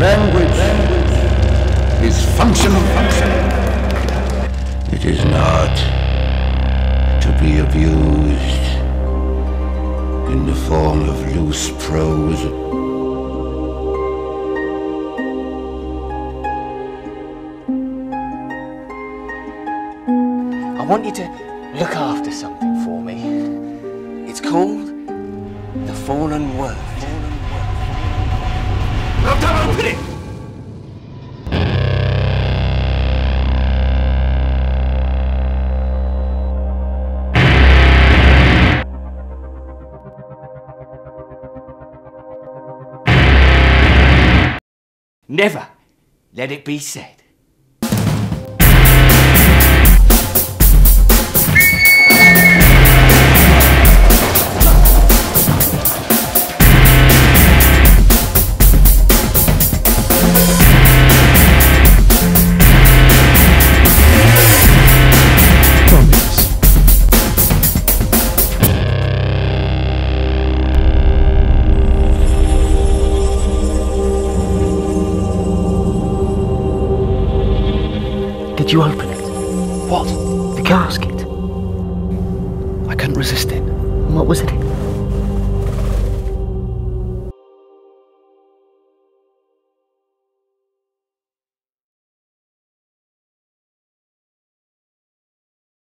language, is function. It is not to be abused in the form of loose prose. I want you to look after something for me. It's called The Fallen Word. Never let it be said. Did you open it? What? The casket? I couldn't resist it. And What was it?